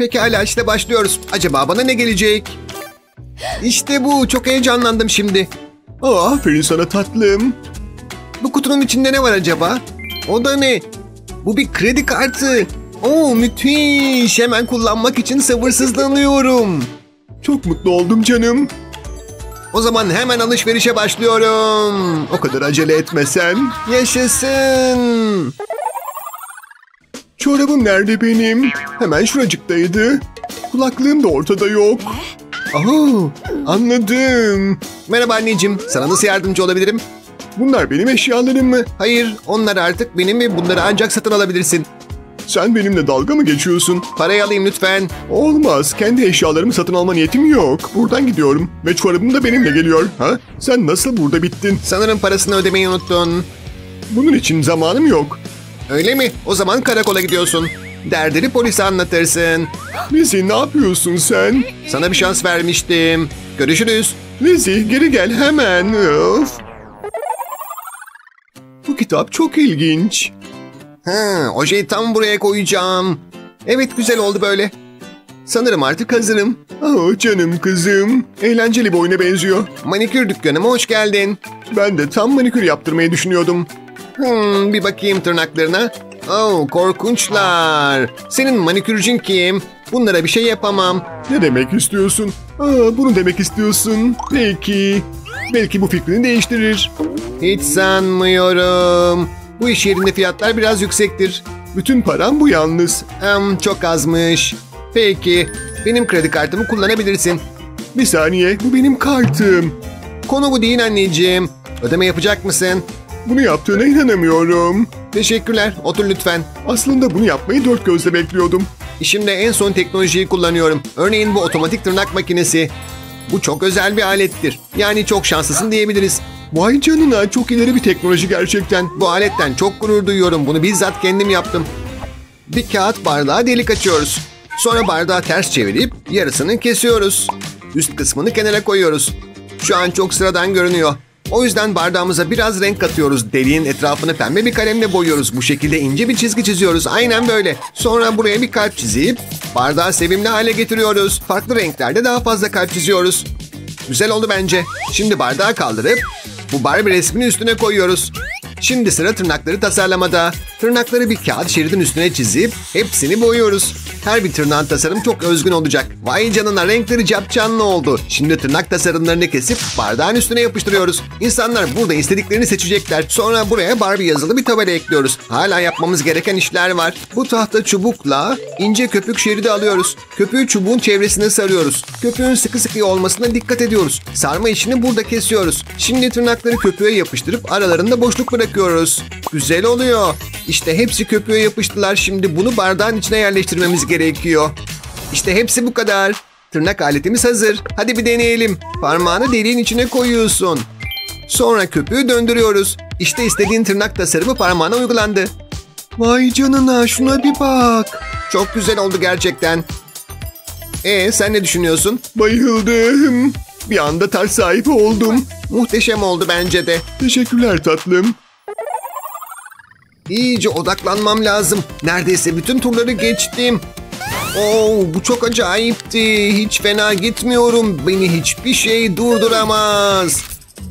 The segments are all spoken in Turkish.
Pekala işte başlıyoruz. Acaba bana ne gelecek? İşte bu. Çok heyecanlandım şimdi. Aa, aferin sana tatlım. Bu kutunun içinde ne var acaba? O da ne? Bu bir kredi kartı. Oo müthiş. Hemen kullanmak için sabırsızlanıyorum. Çok mutlu oldum canım. O zaman hemen alışverişe başlıyorum. O kadar acele etmesen. Yaşasın. Çorabım nerede benim? Hemen şuracıktaydı. Kulaklığım da ortada yok. Aha, anladım. Merhaba anneciğim. Sana nasıl yardımcı olabilirim? Bunlar benim eşyalarım mı? Hayır, onlar artık benim ve bunları ancak satın alabilirsin. Sen benimle dalga mı geçiyorsun? Parayı alayım lütfen. Olmaz. Kendi eşyalarımı satın alma niyetim yok. Buradan gidiyorum. Ve çorabım da benimle geliyor. Ha? Sen nasıl burada bittin? Sanırım parasını ödemeyi unuttun. Bunun için zamanım yok. Öyle mi? O zaman karakola gidiyorsun. Derdini polise anlatırsın. Lizzie ne yapıyorsun sen? Sana bir şans vermiştim. Görüşürüz. Lizzie geri gel hemen. Of. Bu kitap çok ilginç. Ha, ojeyi tam buraya koyacağım. Evet güzel oldu böyle. Sanırım artık hazırım. Oh canım kızım. Eğlenceli bir oyuna benziyor. Manikür dükkanıma hoş geldin. Ben de tam manikür yaptırmayı düşünüyordum. Hmm, bir bakayım tırnaklarına. Oh, korkunçlar. Senin manikürcün kim? Bunlara bir şey yapamam. Ne demek istiyorsun? Aa, bunu demek istiyorsun. Peki. Belki bu fikrini değiştirir. Hiç sanmıyorum. Bu iş yerinde fiyatlar biraz yüksektir. Bütün param bu yalnız. Hmm, çok azmış. Peki, benim kredi kartımı kullanabilirsin. Bir saniye, bu benim kartım. Konu bu değil anneciğim. Ödeme yapacak mısın? Bunu yaptığına inanamıyorum. Teşekkürler. Otur lütfen. Aslında bunu yapmayı dört gözle bekliyordum. İşimde en son teknolojiyi kullanıyorum. Örneğin bu otomatik tırnak makinesi. Bu çok özel bir alettir. Yani çok şanslısın diyebiliriz. Vay canına çok ileri bir teknoloji gerçekten. Bu aletten çok gurur duyuyorum. Bunu bizzat kendim yaptım. Bir kağıt bardağa delik açıyoruz. Sonra bardağı ters çevirip yarısını kesiyoruz. Üst kısmını kenara koyuyoruz. Şu an çok sıradan görünüyor. O yüzden bardağımıza biraz renk katıyoruz. Deliğin etrafını pembe bir kalemle boyuyoruz. Bu şekilde ince bir çizgi çiziyoruz. Aynen böyle. Sonra buraya bir kalp çizip bardağı sevimli hale getiriyoruz. Farklı renklerde daha fazla kalp çiziyoruz. Güzel oldu bence. Şimdi bardağı kaldırıp bu Barbie resmini üstüne koyuyoruz. Şimdi sıra tırnakları tasarlamada. Tırnakları bir kağıt şeridin üstüne çizip hepsini boyuyoruz. Her bir tırnağın tasarım çok özgün olacak. Vay canına renkleri capcanlı oldu. Şimdi tırnak tasarımlarını kesip bardağın üstüne yapıştırıyoruz. İnsanlar burada istediklerini seçecekler. Sonra buraya Barbie yazılı bir tabela ekliyoruz. Hala yapmamız gereken işler var. Bu tahta çubukla ince köpük şeridi alıyoruz. Köpüğü çubuğun çevresine sarıyoruz. Köpüğün sıkı sıkı olmasına dikkat ediyoruz. Sarma işini burada kesiyoruz. Şimdi tırnakları köpüğe yapıştırıp aralarında boşluk bırakıyoruz. Güzel oluyor. İşte hepsi köpüğe yapıştılar. Şimdi bunu bardağın içine yerleştirmemiz gerekiyor. İşte hepsi bu kadar. Tırnak aletimiz hazır. Hadi bir deneyelim. Parmağını deliğin içine koyuyorsun. Sonra köpüğü döndürüyoruz. İşte istediğin tırnak tasarımı parmağına uygulandı. Vay canına şuna bir bak. Çok güzel oldu gerçekten. E sen ne düşünüyorsun? Bayıldım. Bir anda ters sahibi oldum. Muhteşem oldu bence de. Teşekkürler tatlım. İyice odaklanmam lazım. Neredeyse bütün turları geçtim. Oo, bu çok acayipti. Hiç fena gitmiyorum. Beni hiçbir şey durduramaz.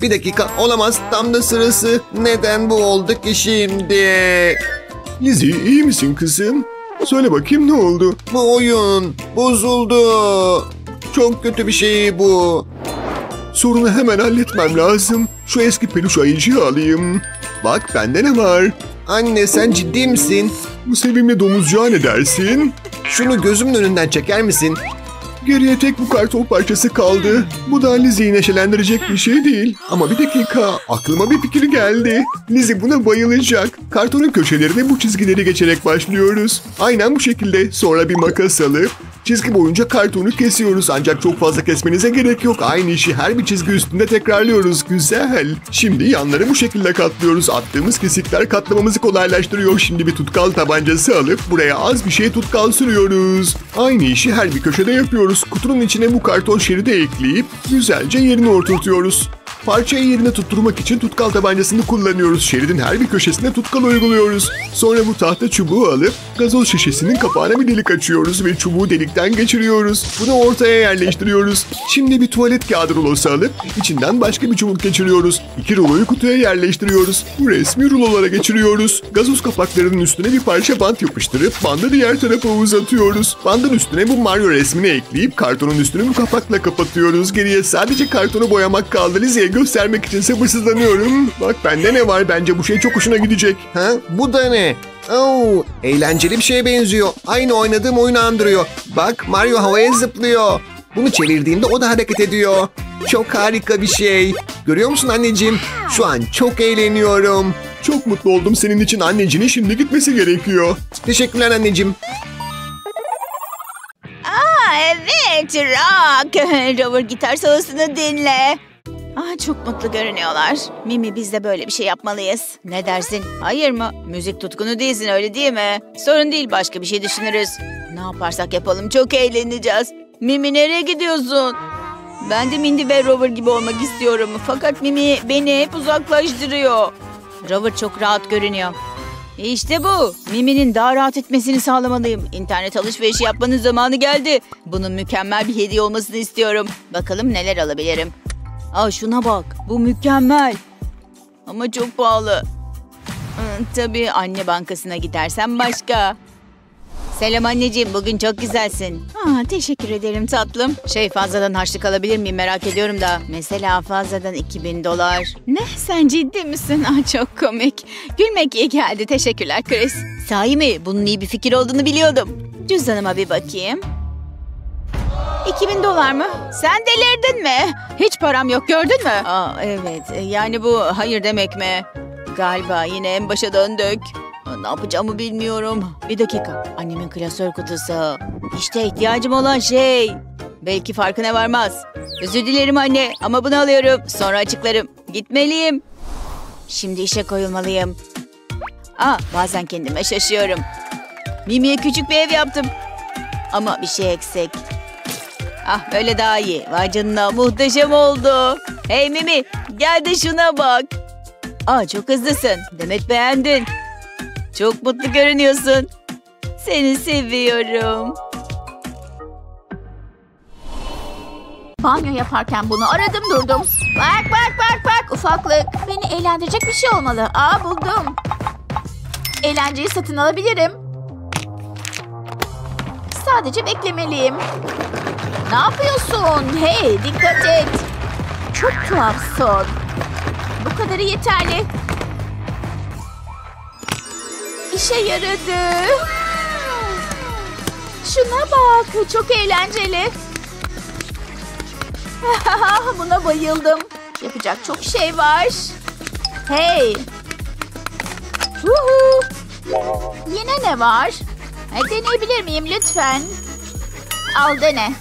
Bir dakika olamaz tam da sırası. Neden bu oldu ki şimdi? Lizzie iyi misin kızım? Söyle bakayım ne oldu? Bu oyun bozuldu. Çok kötü bir şey bu. Sorunu hemen halletmem lazım. Şu eski peluş ayıcıyı alayım. Bak bende ne var? Anne sen ciddi misin? Bu sevimli domuzcuğa ne dersin? Şunu gözümün önünden çeker misin? Geriye tek bu karton parçası kaldı. Bu da Lizzie'yi neşelendirecek bir şey değil. Ama bir dakika, aklıma bir fikir geldi. Lizzie buna bayılacak. Kartonun köşelerine bu çizgileri geçerek başlıyoruz. Aynen bu şekilde. Sonra bir makas alıp çizgi boyunca kartonu kesiyoruz. Ancak çok fazla kesmenize gerek yok. Aynı işi her bir çizgi üstünde tekrarlıyoruz. Güzel. Şimdi yanları bu şekilde katlıyoruz. Attığımız kesikler katlamamızı kolaylaştırıyor. Şimdi bir tutkal tabancası alıp buraya az bir şey tutkal sürüyoruz. Aynı işi her bir köşede yapıyoruz. Kutunun içine bu karton şeridi ekleyip güzelce yerine oturtuyoruz. Parçayı yerine tutturmak için tutkal tabancasını kullanıyoruz. Şeridin her bir köşesine tutkal uyguluyoruz. Sonra bu tahta çubuğu alıp gazoz şişesinin kapağına bir delik açıyoruz ve çubuğu delikten geçiriyoruz. Bunu ortaya yerleştiriyoruz. Şimdi bir tuvalet kağıdı rulosu alıp içinden başka bir çubuk geçiriyoruz. İki ruloyu kutuya yerleştiriyoruz. Bu resmi rulolara geçiriyoruz. Gazoz kapaklarının üstüne bir parça bant yapıştırıp bandı diğer tarafa uzatıyoruz. Bandın üstüne bu Mario resmini ekleyip kartonun üstünü bu kapakla kapatıyoruz. Geriye sadece kartonu boyamak kaldı. Lize'ye göstermek için sabırsızlanıyorum. Bak bende ne var bence bu şey çok hoşuna gidecek. Ha? Bu da ne? Oo, eğlenceli bir şeye benziyor. Aynı oynadığım oyunu andırıyor. Bak Mario havaya zıplıyor. Bunu çevirdiğimde o da hareket ediyor. Çok harika bir şey. Görüyor musun anneciğim? Şu an çok eğleniyorum. Çok mutlu oldum senin için annecinin şimdi gitmesi gerekiyor. Teşekkürler anneciğim. Aa evet rock. Rover gitar solosunu dinle. Ah çok mutlu görünüyorlar. Mimi biz de böyle bir şey yapmalıyız. Ne dersin? Hayır mı? Müzik tutkunu değilsin öyle değil mi? Sorun değil başka bir şey düşünürüz. Ne yaparsak yapalım çok eğleneceğiz. Mimi nereye gidiyorsun? Ben de Mindy ve Rover gibi olmak istiyorum. Fakat Mimi beni hep uzaklaştırıyor. Rover çok rahat görünüyor. İşte bu. Mimi'nin daha rahat etmesini sağlamalıyım. İnternet alışverişi yapmanın zamanı geldi. Bunun mükemmel bir hediye olmasını istiyorum. Bakalım neler alabilirim. Aa şuna bak. Bu mükemmel. Ama çok pahalı. Hı, tabii anne bankasına gidersem başka. Selam anneciğim, bugün çok güzelsin. Aa, teşekkür ederim tatlım. Şey fazladan harçlık alabilir miyim merak ediyorum da. Mesela fazladan 2000 dolar. Ne sen ciddi misin? Aa, çok komik. Gülmek iyi geldi teşekkürler Chris. Sahi mi? Bunun iyi bir fikir olduğunu biliyordum. Cüzdanıma bir bakayım. 2000 dolar mı? Sen delirdin mi? Hiç param yok gördün mü? Aa, evet yani bu hayır demek mi? Galiba yine en başa döndük. Ne yapacağımı bilmiyorum. Bir dakika. Annemin klasör kutusu. İşte ihtiyacım olan şey. Belki farkına varmaz. Özür dilerim anne ama bunu alıyorum. Sonra açıklarım. Gitmeliyim. Şimdi işe koyulmalıyım. Aa, bazen kendime şaşıyorum. Mimi'ye küçük bir ev yaptım. Ama bir şey eksik. Ah böyle daha iyi. Vay canına muhteşem oldu. Hey Mimi gel de şuna bak. Aa çok hızlısın. Demek beğendin. Çok mutlu görünüyorsun. Seni seviyorum. Banyo yaparken bunu aradım durdum. Bak bak bak bak ufaklık. Beni eğlendirecek bir şey olmalı. Aa buldum. Eğlenceyi satın alabilirim. Sadece beklemeliyim. Ne yapıyorsun? Hey dikkat et. Çok tuhafsın. Bu kadarı yeterli. İşe yaradı. Şuna bak. Çok eğlenceli. Buna bayıldım. Yapacak çok şey var. Hey. Huhu. Yine ne var? E, deneyebilir miyim lütfen? Al dene.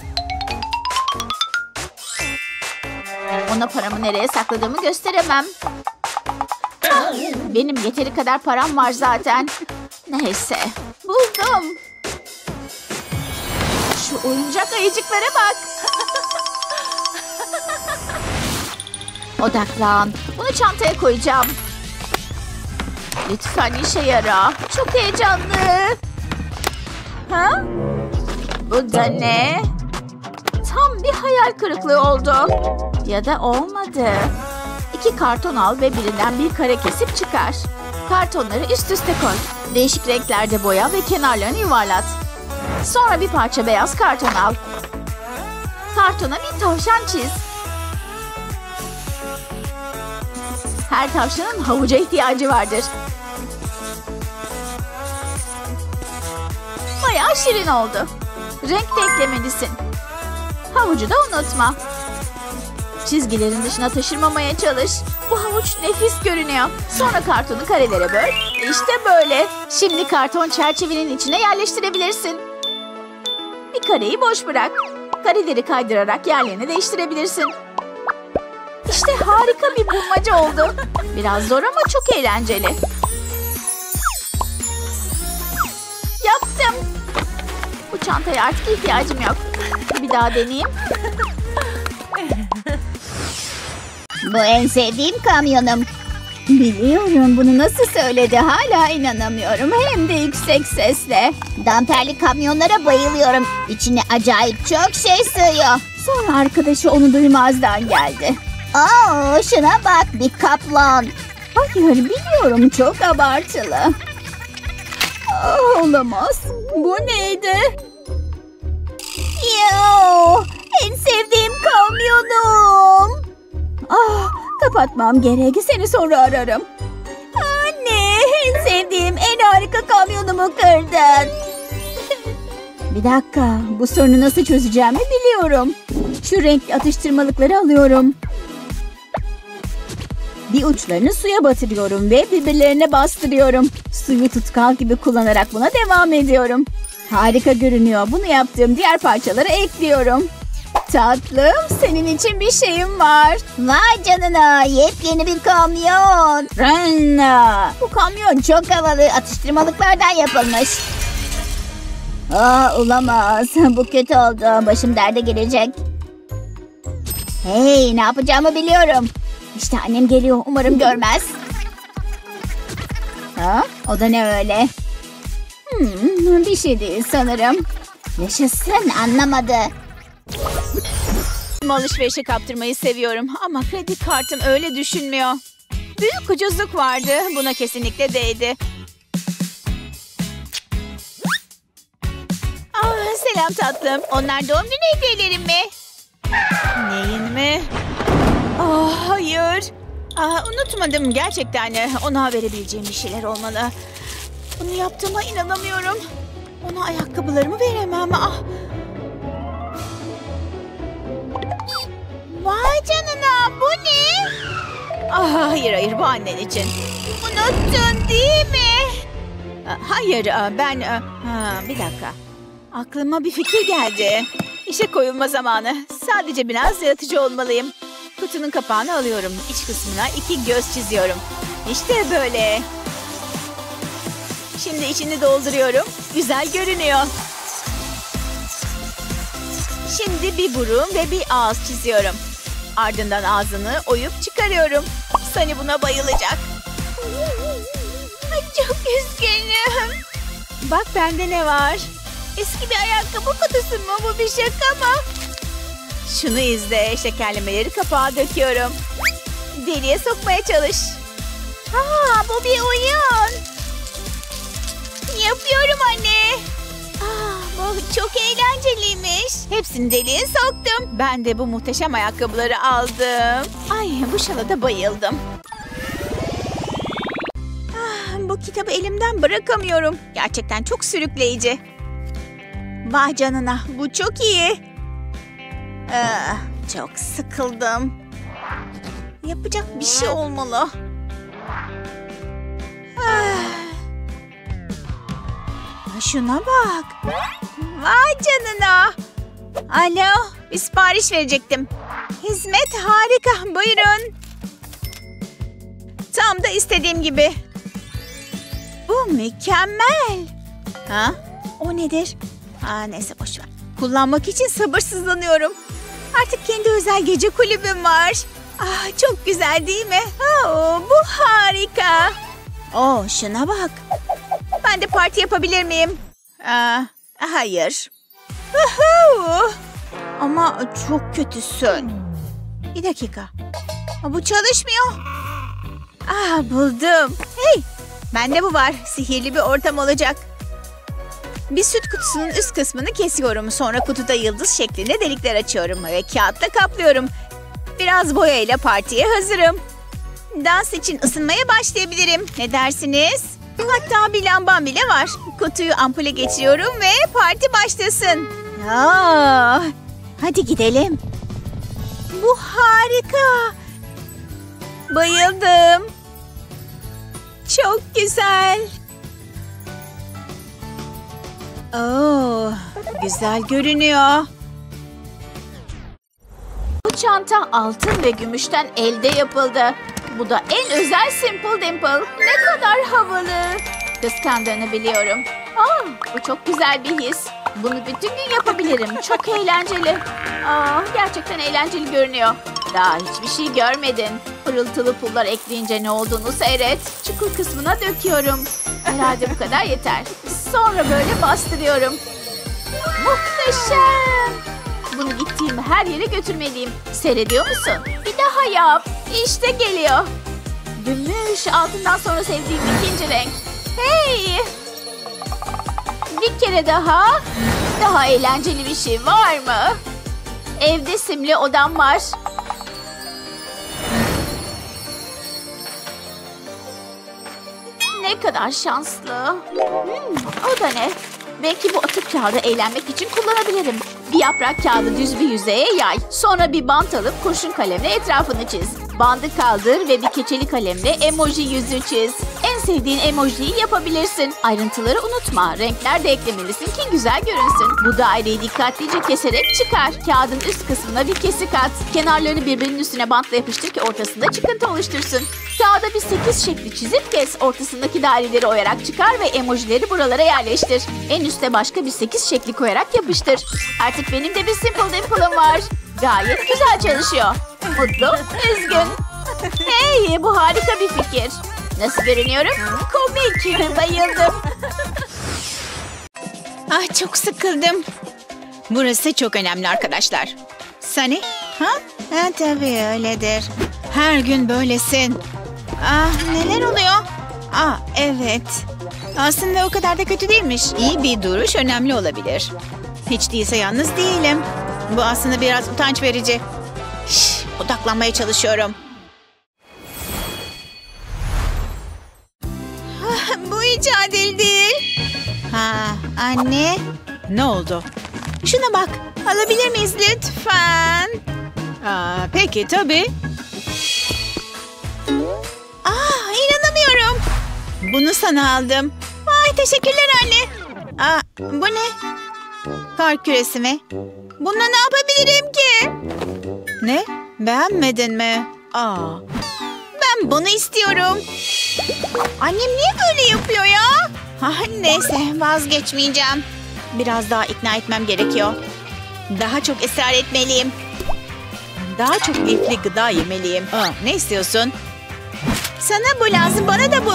Ona paramı nereye sakladığımı gösteremem. Benim yeteri kadar param var zaten. Neyse. Buldum. Şu oyuncak ayıcıklara bak. Odaklan. Bunu çantaya koyacağım. Lütfen işe yara. Çok heyecanlı. Ha? Bu da ne? Tam bir hayal kırıklığı oldu. Ya da olmadı. İki karton al ve birinden bir kare kesip çıkar. Kartonları üst üste koy. Değişik renklerde boya ve kenarlarını yuvarlat. Sonra bir parça beyaz karton al. Kartona bir tavşan çiz. Her tavşanın havuca ihtiyacı vardır. Şirin oldu. Renk de eklemelisin. Havucu da unutma. Çizgilerin dışına taşırmamaya çalış. Bu havuç nefis görünüyor. Sonra kartonu karelere böl. İşte böyle. Şimdi karton çerçevenin içine yerleştirebilirsin. Bir kareyi boş bırak. Kareleri kaydırarak yerlerini değiştirebilirsin. İşte harika bir bulmaca oldu. Biraz zor ama çok eğlenceli. Çantaya artık ihtiyacım yok. Bir daha deneyeyim. Bu en sevdiğim kamyonum. Biliyorum bunu nasıl söyledi hala inanamıyorum. Hem de yüksek sesle. Damperli kamyonlara bayılıyorum. İçine acayip çok şey sığıyor. Sonra arkadaşı onu duymazdan geldi. Aa, şuna bak bir kaplan. Hayır biliyorum çok abartılı. Aa, olamaz. Bu neydi? Yo, en sevdiğim kamyonum. Ah, kapatmam gerek. Seni sonra ararım. Anne, en sevdiğim, en harika kamyonumu kırdın. Bir dakika, bu sorunu nasıl çözeceğimi biliyorum. Şu renkli atıştırmalıkları alıyorum. Bir uçlarını suya batırıyorum ve birbirlerine bastırıyorum. Suyu tutkal gibi kullanarak buna devam ediyorum. Harika görünüyor. Bunu yaptığım diğer parçaları ekliyorum. Tatlım, senin için bir şeyim var. Vay canına, yepyeni bir kamyon. Renna. Bu kamyon çok havalı, atıştırmalıklardan yapılmış. Aa, olamaz. Bu kötü oldu. Başım derde girecek. Hey, ne yapacağımı biliyorum. İşte annem geliyor. Umarım görmez. Ha? O da ne öyle? Hmm, bir şey değil sanırım. Yaşasın anlamadı. Alışverişe kaptırmayı seviyorum ama kredi kartım öyle düşünmüyor. Büyük ucuzluk vardı. Buna kesinlikle değdi. Ah, selam tatlım. Onlar doğum günü hediyelerim mi? Neyin mi? Ah, hayır. Ah, unutmadım gerçekten. Ona verebileceğim bir şeyler olmalı. Bunu yaptığıma inanamıyorum. Ona ayakkabılarımı veremem. Ah, Vay canına bu ne? Ah, hayır hayır bu annen için. Unuttun değil mi? Ah, Hayır ah, ben... ah, bir dakika. Aklıma bir fikir geldi. İşe koyulma zamanı. Sadece biraz yaratıcı olmalıyım. Kutunun kapağını alıyorum. İç kısmına iki göz çiziyorum. İşte böyle. Şimdi içini dolduruyorum. Güzel görünüyor. Şimdi bir burun ve bir ağız çiziyorum. Ardından ağzını oyup çıkarıyorum. Sani buna bayılacak. Ay, çok üzgünüm. Bak bende ne var? Eski bir ayakkabı kutusu mu? Bu bir şaka mı? Şunu izle. Şekerlemeleri kapağa döküyorum. Deliye sokmaya çalış. Aa, bu bir oyun. Yapıyorum anne. Aa, bu çok eğlenceliymiş. Hepsini deliğe soktum. Ben de bu muhteşem ayakkabıları aldım. Ay bu şala da bayıldım. Ah, bu kitabı elimden bırakamıyorum. Gerçekten çok sürükleyici. Vay canına bu çok iyi. Ah, çok sıkıldım. Yapacak bir şey olmalı. Ah. Şuna bak. Vay canına. Alo, bir sipariş verecektim. Hizmet harika, buyurun. Tam da istediğim gibi. Bu mükemmel. Ha? O nedir? Aa, neyse boş ver. Kullanmak için sabırsızlanıyorum. Artık kendi özel gece kulübüm var. Ah, çok güzel değil mi? Oh, bu harika. Oh, şuna bak. Ben de parti yapabilir miyim? Aa, hayır. Uhu! Ama çok kötüsün. Bir dakika. Bu çalışmıyor. Ah buldum. Hey, bende bu var. Sihirli bir ortam olacak. Bir süt kutusunun üst kısmını kesiyorum. Sonra kutuda yıldız şeklinde delikler açıyorum ve kağıtla kaplıyorum. Biraz boyayla partiye hazırım. Dans için ısınmaya başlayabilirim. Ne dersiniz? Hatta bir lambam bile var. Kutuyu ampule geçiriyorum ve parti başlasın. Aa, hadi gidelim. Bu harika. Bayıldım. Çok güzel. Oo, güzel görünüyor. Bu çanta altın ve gümüşten elde yapıldı. Bu da en özel Simple Dimple. Ne kadar havalı. Kıskandığını biliyorum. Aa, bu çok güzel bir his. Bunu bütün gün yapabilirim. Çok eğlenceli. Aa, gerçekten eğlenceli görünüyor. Daha hiçbir şey görmedin. Pırıltılı pullar ekleyince ne olduğunu seyret. Çukur kısmına döküyorum. Herhalde bu kadar yeter. Sonra böyle bastırıyorum. Muhteşem. Bunu gittiğim her yere götürmeliyim. Seyrediyor musun? Bir daha yap. İşte geliyor. Gümüş altından sonra sevdiğim ikinci renk. Hey! Bir kere daha. Daha eğlenceli bir şey var mı? Evde simli odam var. Ne kadar şanslı. Hmm, o da ne? Belki bu atık kağıdı eğlenmek için kullanabilirim. Bir yaprak kağıdı düz bir yüzeye yay. Sonra bir bant alıp kurşun kalemle etrafını çiz. Bandı kaldır ve bir keçeli kalemle emoji yüzü çiz. Sevdiğin emojiyi yapabilirsin. Ayrıntıları unutma. Renkler de eklemelisin ki güzel görünsün. Bu daireyi dikkatlice keserek çıkar. Kağıdın üst kısmına bir kesik at. Kenarlarını birbirinin üstüne bantla yapıştır ki ortasında çıkıntı oluştursun. Kağıda bir sekiz şekli çizip kes. Ortasındaki daireleri oyarak çıkar ve emojileri buralara yerleştir. En üste başka bir sekiz şekli koyarak yapıştır. Artık benim de bir simple dimple'ım var. Gayet güzel çalışıyor. Mutlu, üzgün. Hey, bu harika bir fikir. Nasıl görünüyorum? Komik, bayıldım. Ah çok sıkıldım. Burası çok önemli arkadaşlar. Sani? Ha? Ha tabii öyledir. Her gün böylesin. Ah neler oluyor? Ah evet. Aslında o kadar da kötü değilmiş. İyi bir duruş önemli olabilir. Hiç değilse yalnız değilim. Bu aslında biraz utanç verici. Şş, odaklanmaya çalışıyorum. Ah, adil değil. Ha, anne. Ne oldu? Şuna bak. Alabilir miyiz lütfen? Aa, peki tabii. Aa, inanamıyorum. Bunu sana aldım. Ay teşekkürler anne. Aa, bu ne? Kar küresi mi? Bununla ne yapabilirim ki? Ne? Beğenmedin mi? Aa. Bunu istiyorum. Annem niye böyle yapıyor ya? Ah, neyse vazgeçmeyeceğim. Biraz daha ikna etmem gerekiyor. Daha çok ısrar etmeliyim. Daha çok lifli gıda yemeliyim. Aa, ne istiyorsun? Sana bu lazım, bana da bu.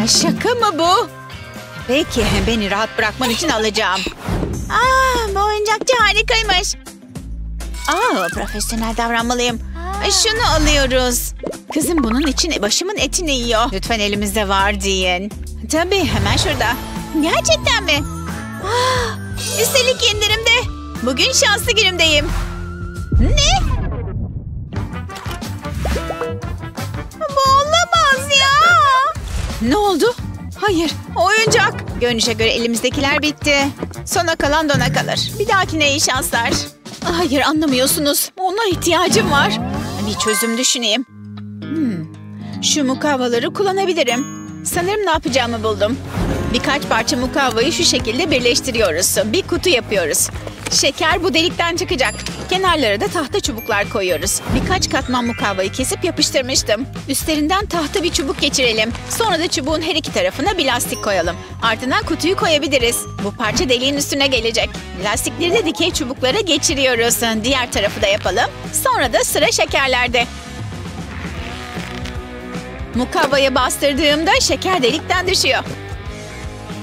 Ha, şaka mı bu? Peki, beni rahat bırakman için alacağım. Aa, bu oyuncakçı harikaymış. Aa, profesyonel davranmalıyım. Şunu alıyoruz. Kızım bunun için başımın etini yiyor. Lütfen elimizde var deyin. Tabii hemen şurada. Gerçekten mi? Aa, üstelik indirimde. Bugün şanslı günümdeyim. Ne? Bu olamaz ya. Ne oldu? Hayır, oyuncak. Görünüşe göre elimizdekiler bitti. Sona kalan dona kalır. Bir dahakine iyi şanslar. Hayır anlamıyorsunuz. Ona ihtiyacım var. Bir çözüm düşüneyim. Hmm. Şu mukavvaları kullanabilirim. Sanırım ne yapacağımı buldum. Birkaç parça mukavvayı şu şekilde birleştiriyoruz. Bir kutu yapıyoruz. Şeker bu delikten çıkacak. Kenarlara da tahta çubuklar koyuyoruz. Birkaç katman mukavvayı kesip yapıştırmıştım. Üstlerinden tahta bir çubuk geçirelim. Sonra da çubuğun her iki tarafına bir lastik koyalım. Ardından kutuyu koyabiliriz. Bu parça deliğin üstüne gelecek. Lastikleri de dikey çubuklara geçiriyoruz. Diğer tarafı da yapalım. Sonra da sıra şekerlerde. Mukavvaya bastırdığımda şeker delikten düşüyor.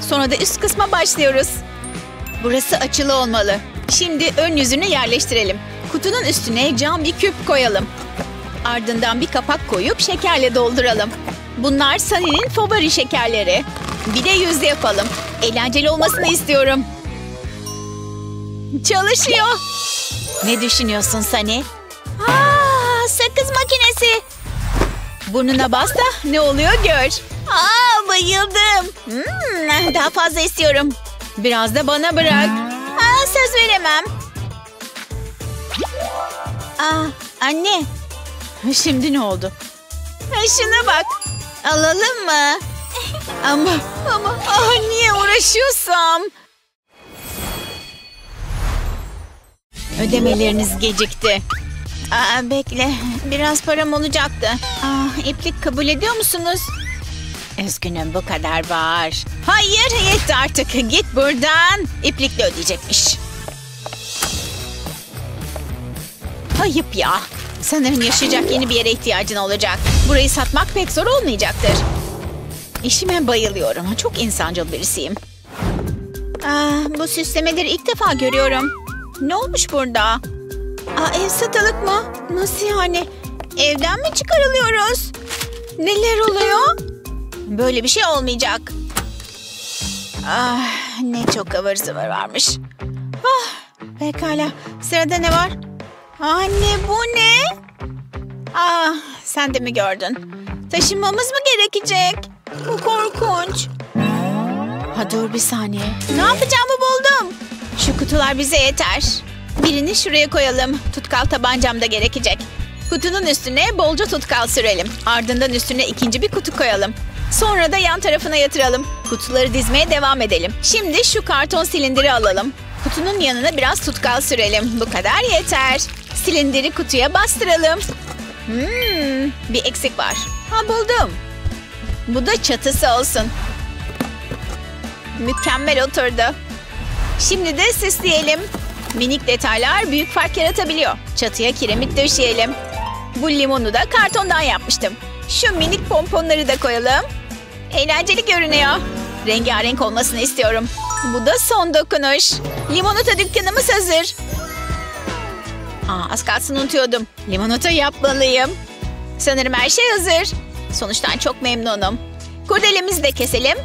Sonra da üst kısma başlıyoruz. Burası açılı olmalı. Şimdi ön yüzünü yerleştirelim. Kutunun üstüne cam bir küp koyalım. Ardından bir kapak koyup şekerle dolduralım. Bunlar Sunny'nin favori şekerleri. Bir de yüzde yapalım. Eğlenceli olmasını istiyorum. Çalışıyor. Ne düşünüyorsun Sunny? Aa, sakız makinesi. Burnuna bas da ne oluyor gör. Aa, bayıldım. Hmm, daha fazla istiyorum. Biraz da bana bırak. Söz veremem. Aa, anne. Şimdi ne oldu? Ha, Şuna bak. Alalım mı? ama ama ah, niye uğraşıyorsam? Ödemeleriniz gecikti. Aa, bekle. Biraz param olacaktı. Aa, iplik kabul ediyor musunuz? Üzgünüm bu kadar var. Hayır yetti artık. Git buradan. İplikle ödeyecekmiş. Ayıp ya. Sanırım yaşayacak yeni bir yere ihtiyacın olacak. Burayı satmak pek zor olmayacaktır. İşime bayılıyorum. Çok insancıl birisiyim. Aa, bu süslemeleri ilk defa görüyorum. Ne olmuş burada? Aa, ev satılık mı? Nasıl yani? Evden mi çıkarılıyoruz? Neler oluyor? Böyle bir şey olmayacak. Ah, ne çok ıvır zıvır varmış. Ah, pekala. Sırada ne var? Anne bu ne? Ah, sen de mi gördün? Taşınmamız mı gerekecek? Bu korkunç. Ha dur bir saniye. Ne yapacağımı buldum. Şu kutular bize yeter. Birini şuraya koyalım. Tutkal tabancam da gerekecek. Kutunun üstüne bolca tutkal sürelim. Ardından üstüne ikinci bir kutu koyalım. Sonra da yan tarafına yatıralım. Kutuları dizmeye devam edelim. Şimdi şu karton silindiri alalım. Kutunun yanına biraz tutkal sürelim. Bu kadar yeter. Silindiri kutuya bastıralım. Hmm, bir eksik var. Ha buldum. Bu da çatısı olsun. Mükemmel oturdu. Şimdi de süsleyelim. Minik detaylar büyük fark yaratabiliyor. Çatıya kiremit döşeyelim. Bu limonu da kartondan yapmıştım. Şu minik pomponları da koyalım. Eğlenceli görünüyor. Rengarenk olmasını istiyorum. Bu da son dokunuş. Limonata dükkanımız hazır. Aa, az kalsın unutuyordum. Limonata yapmalıyım. Sanırım her şey hazır. Sonuçtan çok memnunum. Kurdelemizi de keselim.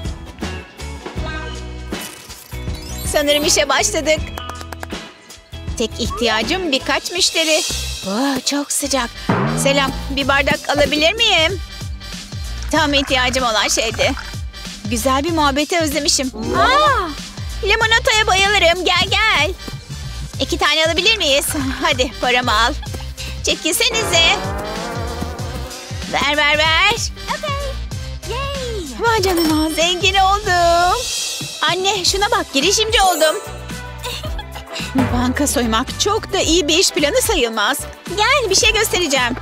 Sanırım işe başladık. Tek ihtiyacım birkaç müşteri. Oh, çok sıcak. Selam, bir bardak alabilir miyim? Tam ihtiyacım olan şeydi. Güzel bir muhabbeti özlemişim. Aa, limonataya bayılırım. Gel gel. İki tane alabilir miyiz? Hadi paramı al. Çekilsenize. Ver ver ver. Vay canına zengin oldum. Anne şuna bak girişimci oldum. Banka soymak çok da iyi bir iş planı sayılmaz. Gel bir şey göstereceğim.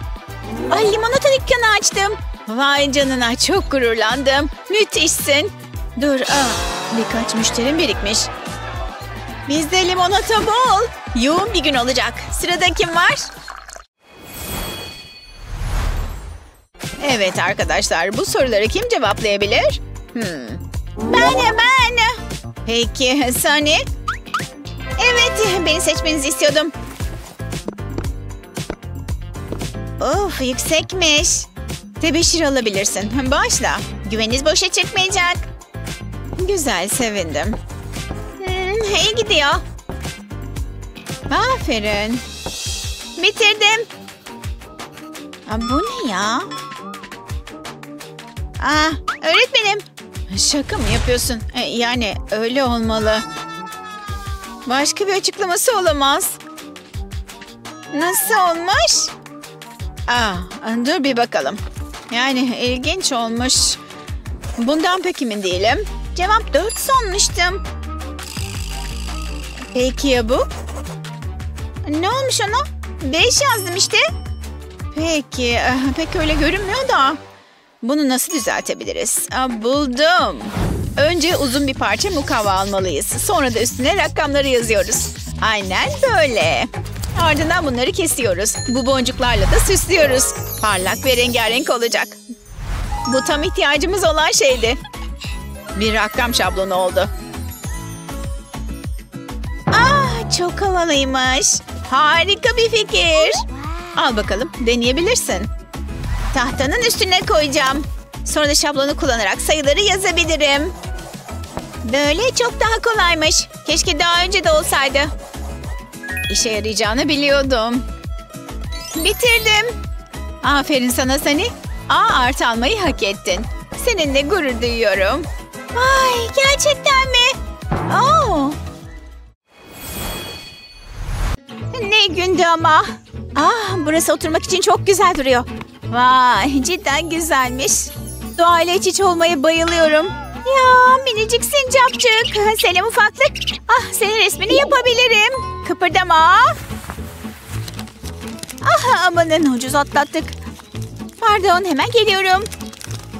Ay limonata dükkanı açtım. Vay canına çok gururlandım. Müthişsin. Dur aa, birkaç müşterim birikmiş. Bizde limonata bol. Yoğun bir gün olacak. Sırada kim var? Evet arkadaşlar bu soruları kim cevaplayabilir? Hmm. Ben ben. Peki Sunny? Evet beni seçmenizi istiyordum. Of yüksekmiş. Tebeşir alabilirsin. Başla. Güveniniz boşa çıkmayacak. Güzel sevindim. Hmm, gidiyor. Aferin. Bitirdim. Aa, bu ne ya? Aa, öğretmenim. Şaka mı yapıyorsun? E, yani öyle olmalı. Başka bir açıklaması olamaz. Nasıl olmuş? Aa, dur bir bakalım. Yani ilginç olmuş. Bundan pek emin değilim. Cevap 4 sanmıştım. Peki ya bu? Ne olmuş ona? 5 yazdım işte. Peki, eh, pek öyle görünmüyor da. Bunu nasıl düzeltebiliriz? Aa, buldum. Önce uzun bir parça mukavva almalıyız. Sonra da üstüne rakamları yazıyoruz. Aynen böyle. Ardından bunları kesiyoruz. Bu boncuklarla da süslüyoruz. Parlak ve rengarenk olacak. Bu tam ihtiyacımız olan şeydi. Bir rakam şablonu oldu. Çok havalıymış. Harika bir fikir. Al bakalım, deneyebilirsin. Tahtanın üstüne koyacağım. Sonra da şablonu kullanarak sayıları yazabilirim. Böyle çok daha kolaymış. Keşke daha önce de olsaydı. İşe yarayacağını biliyordum. Bitirdim. Aferin sana Sani. A artı almayı hak ettin. Seninle gurur duyuyorum. Ay gerçekten mi? Oo. Ne gündü ama. Ah burası oturmak için çok güzel duruyor. Vay cidden güzelmiş. Doğayla iç içe olmaya bayılıyorum. Ya minicik sincapçık. Selam ufaklık. Ah senin resmini yapabilirim. Kıpırdama. Ah amanın ucuz atlattık. Pardon hemen geliyorum.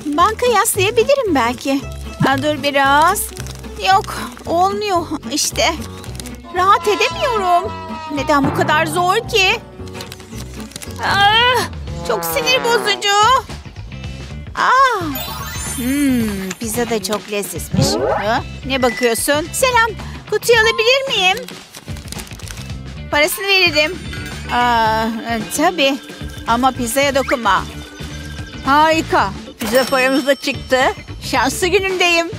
Banka yaslayabilirim belki. Ha, dur biraz. Yok olmuyor işte. Rahat edemiyorum. Neden bu kadar zor ki? Ah, çok sinir bozucu. Ah. Hmm, pizza da çok lezzetmiş. Ha, ne bakıyorsun? Selam. Kutuyu alabilir miyim? Parasını veririm. Aa, e, tabii. Ama pizzaya dokunma. Harika. Pizza paramız da çıktı. Şanslı günündeyim.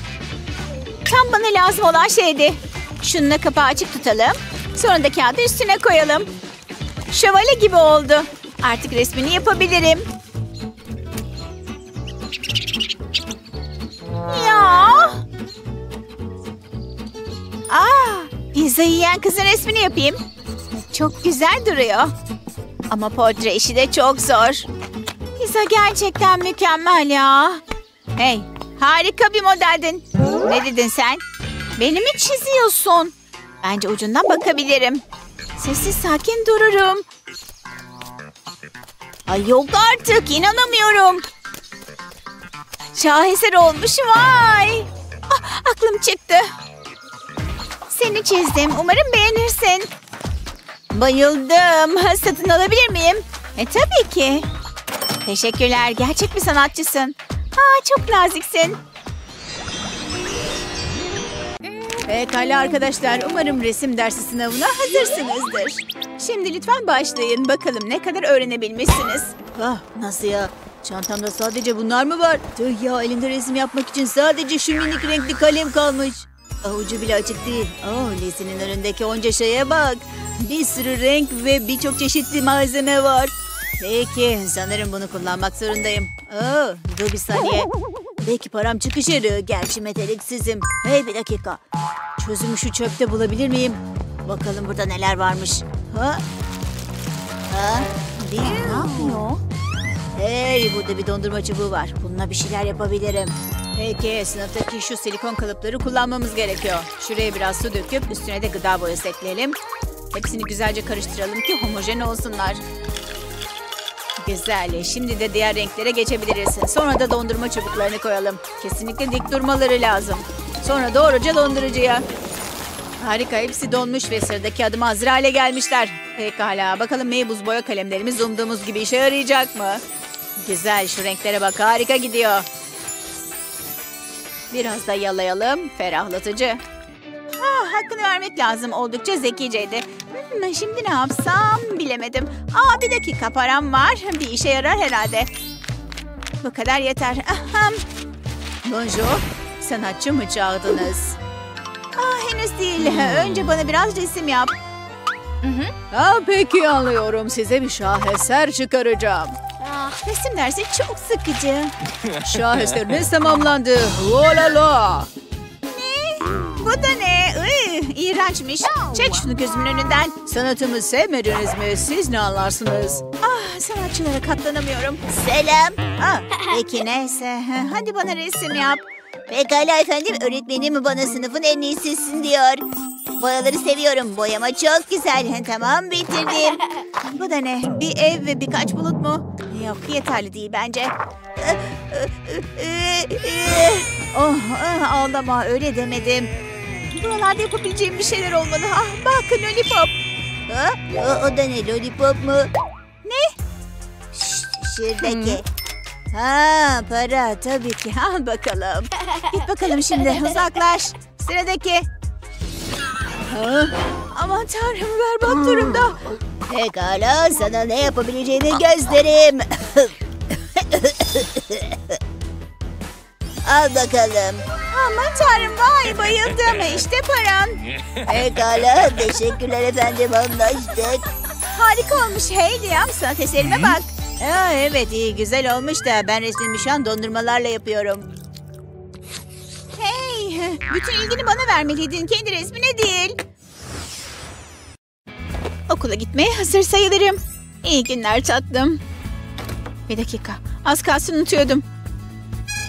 Tam bana lazım olan şeydi. Şununla kapağı açık tutalım. Sonra da kağıdı üstüne koyalım. Şövalye gibi oldu. Artık resmini yapabilirim. Ya. Aa, pizza yiyen kızın resmini yapayım. Çok güzel duruyor. Ama portre işi de çok zor. Pizza gerçekten mükemmel ya. Hey, harika bir modeldin. Ne dedin sen? Beni mi çiziyorsun? Bence ucundan bakabilirim. Sessiz sakin dururum. Ay yok artık inanamıyorum. Şaheser olmuş vay. Ah, aklım çıktı. Seni çizdim. Umarım beğenirsin. Bayıldım. Satın alabilir miyim? E tabii ki. Teşekkürler. Gerçek bir sanatçısın. Aa, çok naziksin. Pekala arkadaşlar. Umarım resim dersi sınavına hazırsınızdır. Şimdi lütfen başlayın. Bakalım ne kadar öğrenebilmişsiniz. Ah, nasıl ya? Çantamda sadece bunlar mı var? Tüh ya elinde resim yapmak için sadece şu minik renkli kalem kalmış. Avucu bile açık değil. Oh Lizzie'nin önündeki onca şeye bak. Bir sürü renk ve birçok çeşitli malzeme var. Peki sanırım bunu kullanmak zorundayım. Oh, dur bir saniye. Belki param çıkışır. Gerçi meteliksizim. Hey bir dakika. Çözümü şu çöpte bulabilir miyim? Bakalım burada neler varmış. Ha? Ha? Bir ne yapıyor? Hey burada bir dondurma çubuğu var. Bununla bir şeyler yapabilirim. Peki sınıftaki şu silikon kalıpları kullanmamız gerekiyor. Şuraya biraz su döküp üstüne de gıda boyası ekleyelim. Hepsini güzelce karıştıralım ki homojen olsunlar. Güzel. Şimdi de diğer renklere geçebiliriz. Sonra da dondurma çubuklarını koyalım. Kesinlikle dik durmaları lazım. Sonra doğruca dondurucuya. Harika. Hepsi donmuş ve sıradaki adıma hazır hale gelmişler. Pekala. Bakalım meybuz boya kalemlerimiz umduğumuz gibi işe yarayacak mı? Güzel. Şu renklere bak. Harika gidiyor. Biraz da yalayalım. Ferahlatıcı. Ha, hakkını vermek lazım. Oldukça zekiceydi. Hmm, şimdi ne yapsam bilemedim. Aa bir dakika param var. Bir işe yarar herhalde. Bu kadar yeter. Ahem. Bonjour. Sanatçı mı çağırdınız? Aa henüz değil. Önce bana biraz resim yap. Ha, peki anlıyorum. Size bir şaheser çıkaracağım. Ah, resim dersi çok sıkıcı. Şaheseriniz tamamlandı. Olala. Bu da ne? İğrençmiş. Çek şunu gözümün önünden. Sanatımı sevmediniz mi? Siz ne anlarsınız? Ah, sanatçılara katlanamıyorum. Selam. Ah, peki neyse. Hadi bana resim yap. Pekala efendim öğretmenim bana sınıfın en iyisisin diyor. Boyaları seviyorum. Boyama çok güzel. Tamam bitirdim. Bu da ne? Bir ev ve birkaç bulut mu? Yok yeterli değil bence. Oh, ah, ağlama öyle demedim. Buralarda yapabileceğim bir şeyler olmalı. Ah, bakın lollipop. Ha? O, o da ne lollipop mu? Ne? Şşt, şuradaki. Ha para tabii ki. Al bakalım. Git bakalım şimdi uzaklaş. Sıradaki. Ha? Aman tanrım berbat durumda. Pekala sana ne yapabileceğimi göstereyim. Al bakalım. Aman tanrım vay bayıldım. İşte param. Pekala teşekkürler efendim anlaştık. Harika olmuş hey Liam sanat eserime bak. Aa, evet iyi güzel olmuş da ben resmimi şu an dondurmalarla yapıyorum. Hey bütün ilgini bana vermeliydin kendi resmine değil. Okula gitmeye hazır sayılırım. İyi günler tatlım. Bir dakika az kalsın unutuyordum.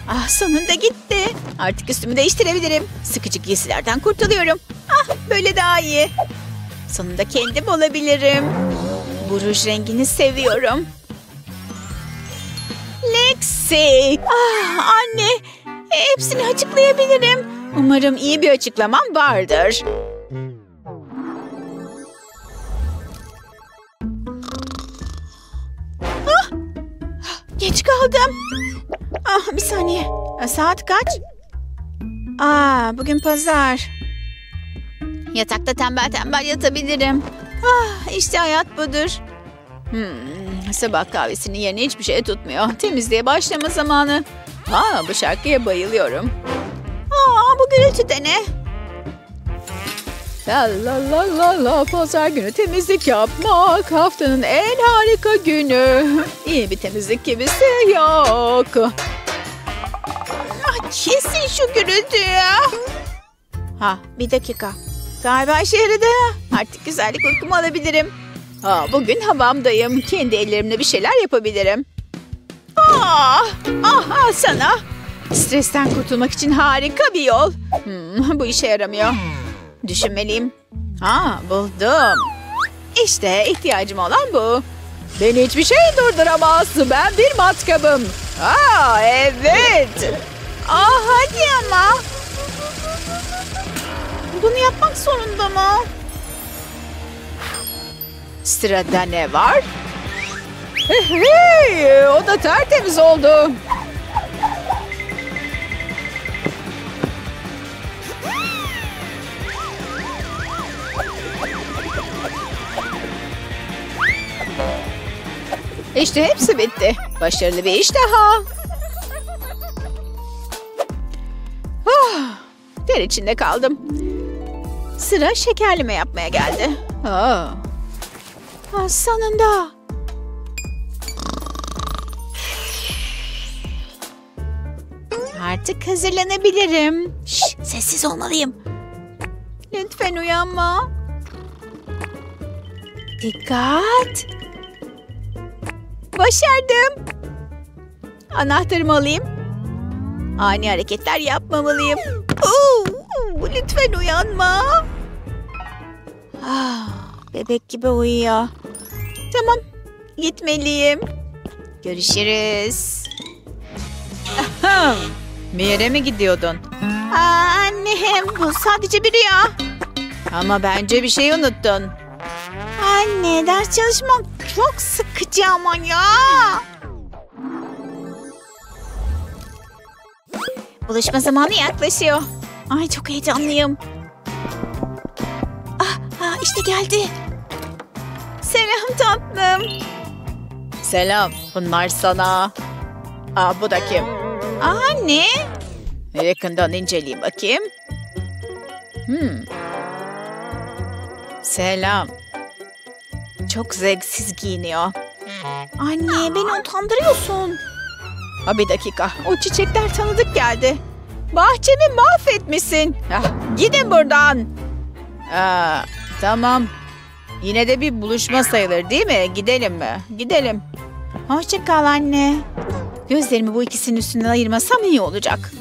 Ah sonunda gitti. Artık üstümü değiştirebilirim. Sıkıcı giysilerden kurtuluyorum. Ah böyle daha iyi. Sonunda kendim olabilirim. Bu ruj rengini seviyorum. Lexi! Ah anne! Hepsini açıklayabilirim. Umarım iyi bir açıklamam vardır. Kaldım. Ah bir saniye. E, Saat kaç? Aa bugün pazar. Yatakta tembel tembel yatabilirim. Ah işte hayat budur. Hmm, sabah kahvesinin yerine hiçbir şey tutmuyor. Temizliğe başlama zamanı. Aa bu şarkıya bayılıyorum. Aa bu gürültü de ne? La la la la pazar günü temizlik yapmak haftanın en harika günü. İyi bir temizlik gibisi yok. Ah, kesin şu gürültüyü. Ha bir dakika. Galiba yaradı. Artık güzellik uykumu alabilirim. Aa, bugün havamdayım. Kendi ellerimle bir şeyler yapabilirim. Ah, ah, al sana. Stresten kurtulmak için harika bir yol. Hmm, bu işe yaramıyor. Düşünmeliyim. Ha buldum. İşte ihtiyacım olan bu. Beni hiçbir şey durduramaz. Ben bir matkabım. Aa evet. Aa hadi ama. Bunu yapmak zorunda mı? Sırada ne var? Hey, o da tertemiz oldu. İşte hepsi bitti. Başarılı bir iş daha. Ah, ter içinde kaldım. Sıra şekerleme yapmaya geldi. Aa. Ah, sonunda. Artık hazırlanabilirim. Şş, sessiz olmalıyım. Lütfen uyanma. Dikkat. Başardım. Anahtarımı alayım. Ani hareketler yapmamalıyım. Oo, lütfen uyanma. Ah, bebek gibi uyuyor. Tamam, gitmeliyim. Görüşürüz. Bir yere mi gidiyordun? Aa, annem, bu sadece bir rüya. Ama bence bir şey unuttun. Anne, ders çalışmak çok sıkıcı ama ya. Buluşma zamanı yaklaşıyor. Ay çok heyecanlıyım. Ah, ah işte geldi. Selam tatlım. Selam. Bunlar sana. Aa bu da kim? Aa ne? Yakından inceleyeyim bakayım. Hmm. Selam. Çok zevksiz giyiniyor. Anne beni utandırıyorsun. Ha bir dakika. O çiçekler tanıdık geldi. Bahçemi mahvetmişsin. Ah, gidin buradan. Aa, tamam. Yine de bir buluşma sayılır değil mi? Gidelim mi? Gidelim. Hoşça kal anne. Gözlerimi bu ikisinin üstünden ayırmasam iyi olacak.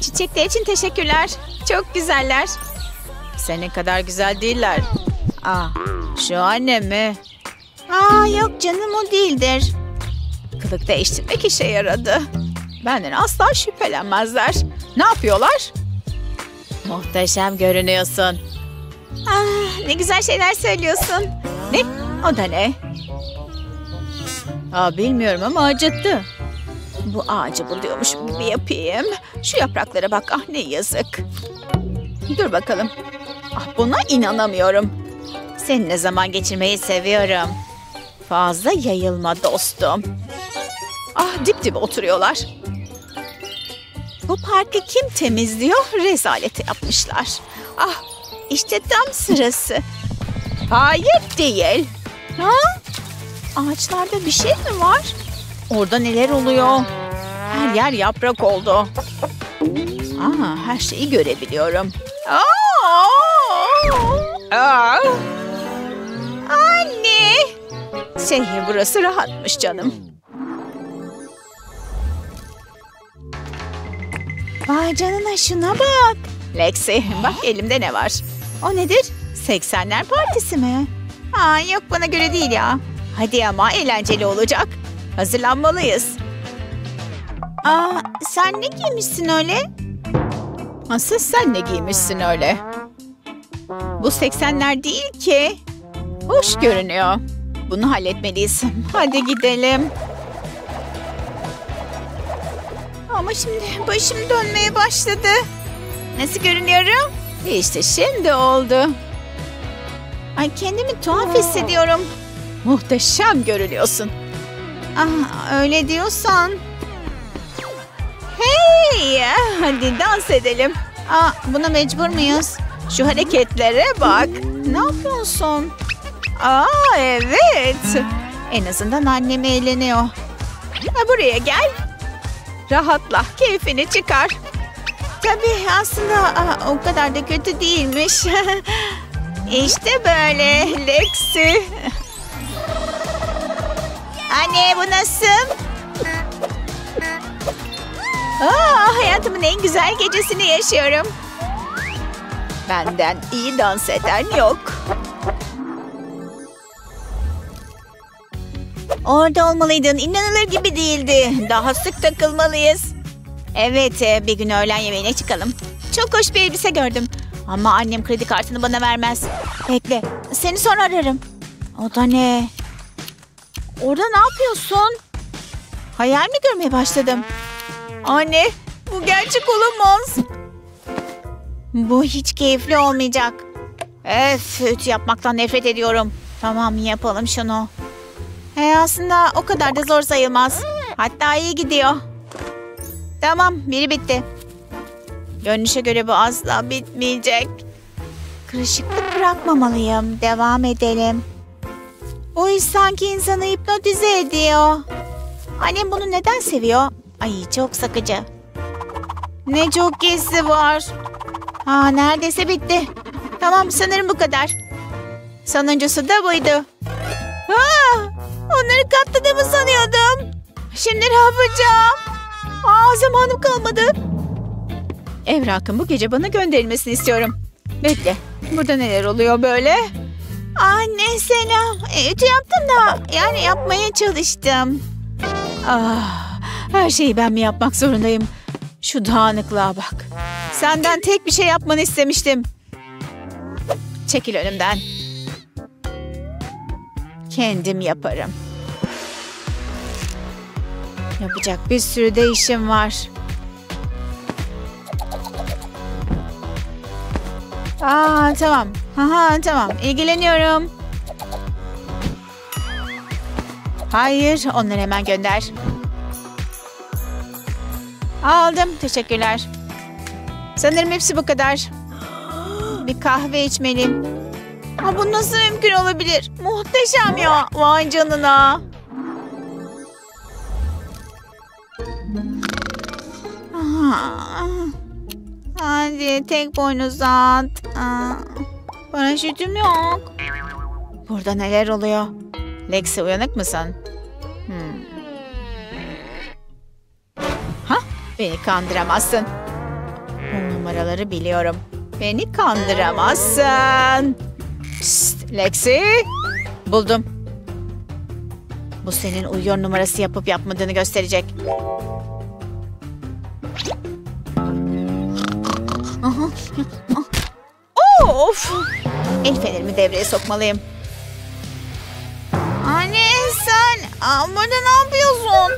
Çiçekler için teşekkürler. Çok güzeller. Senin kadar güzel değiller. Aa, şu anne mi? Aa yok canım o değildir. Kılık değiştirmek işe yaradı. Benden asla şüphelenmezler. Ne yapıyorlar? Muhteşem görünüyorsun. Ah, ne güzel şeyler söylüyorsun. Ne? O da ne? Aa, bilmiyorum ama acıttı. Bu ağacı buluyormuş gibi yapayım. Şu yapraklara bak ah ne yazık. Dur bakalım. Ah buna inanamıyorum. Seninle zaman geçirmeyi seviyorum. Fazla yayılma dostum. Ah dip dibe oturuyorlar. Bu parkı kim temizliyor? Rezaleti yapmışlar. Ah işte tam sırası. Hayır değil. Ha? Ağaçlarda bir şey mi var? Orada neler oluyor? Her yer yaprak oldu. Aa, her şeyi görebiliyorum. Aa! Aa! Şey, burası rahatmış canım. Vay canına şuna bak. Lexi bak elimde ne var. O nedir? 80'ler partisi mi? Aa, yok bana göre değil ya. Hadi ama eğlenceli olacak. Hazırlanmalıyız. Aa, sen ne giymişsin öyle? Asıl sen ne giymişsin öyle? Bu 80'ler değil ki. Hoş görünüyor. Bunu halletmeliyiz. Hadi gidelim. Ama şimdi başım dönmeye başladı. Nasıl görünüyorum? İşte şimdi oldu. Ay kendimi tuhaf hissediyorum. Muhteşem görünüyorsun. Ah öyle diyorsan. Hey hadi dans edelim. Aa, buna mecbur muyuz? Şu hareketlere bak. Ne yapıyorsun? Aa evet. En azından annem eğleniyor. Ha, buraya gel. Rahatla, keyfini çıkar. Tabii aslında aa, o kadar da kötü değilmiş. işte böyle Lexi. Anne bu nasıl? Aa, hayatımın en güzel gecesini yaşıyorum. Benden iyi dans eden yok. Orada olmalıydın. İnanılır gibi değildi. Daha sık takılmalıyız. Evet, e, bir gün öğlen yemeğine çıkalım. Çok hoş bir elbise gördüm. Ama annem kredi kartını bana vermez. Bekle, seni sonra ararım. O da ne? Orada ne yapıyorsun? Hayal mi görmeye başladım? Anne, bu gerçek olamaz. Bu hiç keyifli olmayacak. Öf, ütü yapmaktan nefret ediyorum. Tamam, yapalım şunu. He, aslında o kadar da zor sayılmaz. Hatta iyi gidiyor. Tamam, biri bitti. Görünüşe göre bu asla bitmeyecek. Kırışıklık bırakmamalıyım. Devam edelim. Bu iş sanki insanı hipnotize ediyor. Annem bunu neden seviyor? Ay çok sıkıcı. Ne çok gizli var. Ha neredeyse bitti. Tamam sanırım bu kadar. Sonuncusu da buydu. Aa, onları katladığımı sanıyordum. Şimdi ne yapacağım? Aa zamanım kalmadı. Evrakın bu gece bana gönderilmesini istiyorum. Bekle. Burada neler oluyor böyle? Anne selam. Ütü yaptım da yani yapmaya çalıştım. Ah, her şeyi ben mi yapmak zorundayım? Şu dağınıklığa bak. Senden tek bir şey yapmanı istemiştim. Çekil önümden. Kendim yaparım. Yapacak bir sürü de işim var. Aa tamam. Aha tamam. İlgileniyorum. Hayır, onları hemen gönder. Aldım, teşekkürler. Sanırım hepsi bu kadar. Bir kahve içmeliyim. Aa, bu nasıl mümkün olabilir? Muhteşem ya. Vay canına. Hadi tek boynuz at. Paraşütüm yok. Burada neler oluyor? Lexi uyanık mısın? Hmm. Ha? Beni kandıramazsın. O numaraları biliyorum. Beni kandıramazsın. Psst, Lexi. Buldum. Bu senin uyuyor numarası yapıp yapmadığını gösterecek. Of! El fenerimi devreye sokmalıyım. Anne sen aa, burada ne yapıyorsun?